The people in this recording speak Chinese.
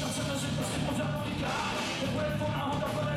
上山的石头是我抓到的鱼啊我为了博阿牟的